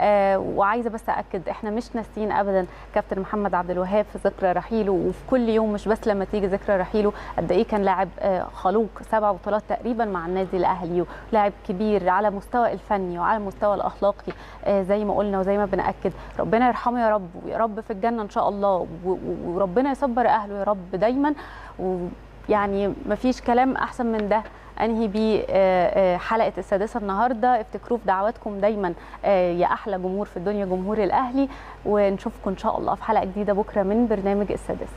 آه وعايزة بس أكد إحنا مش ناسيين ابدا كابتن محمد عبد الوهاب في ذكرى رحيله وفي كل يوم مش بس لما تيجي ذكرى رحيله قد إيه كان لاعب آه خلوق سبع بطولات تقريبا مع النادي الأهلي ولاعب كبير على مستوى الفني وعلى المستوى الأخلاقي آه زي ما قلنا وزي ما بنأكد. ربنا يرحمه يا رب ويا رب في الجنة إن شاء الله وربنا يصبر أهله يا رب دايما. ويعني مفيش كلام أحسن من ده. انهي بيه حلقة السادسة النهارده. افتكروا في دعواتكم دايما يا أحلى جمهور في الدنيا جمهور الأهلي. ونشوفكم إن شاء الله في حلقة جديدة بكرة من برنامج السادسة.